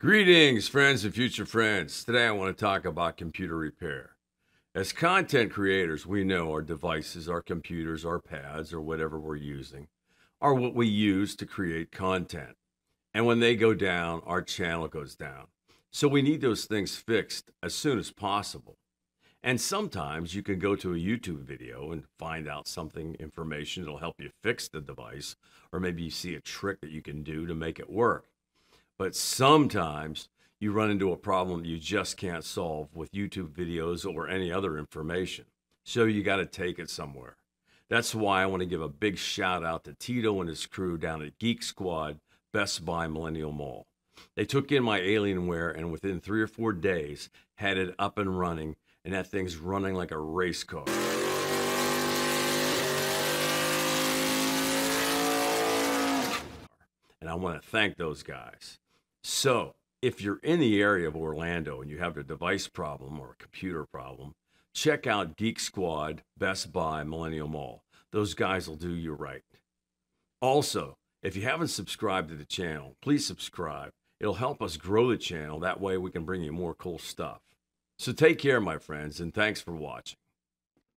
Greetings, friends and future friends. Today I want to talk about computer repair. As content creators, we know our devices, our computers, our pads, or whatever we're using, are what we use to create content. And when they go down, our channel goes down. So we need those things fixed as soon as possible. And sometimes you can go to a YouTube video and find out something, information that'll help you fix the device, or maybe you see a trick that you can do to make it work. But sometimes you run into a problem you just can't solve with YouTube videos or any other information. So you got to take it somewhere. That's why I want to give a big shout out to Tito and his crew down at Geek Squad Best Buy Millenia Mall. They took in my Alienware and within three or four days had it up and running, and that thing's running like a race car. And I want to thank those guys. So, if you're in the area of Orlando and you have a device problem or a computer problem, check out Geek Squad, Best Buy, Millenia Mall. Those guys will do you right. Also, if you haven't subscribed to the channel, please subscribe. It'll help us grow the channel. That way we can bring you more cool stuff. So take care, my friends, and thanks for watching.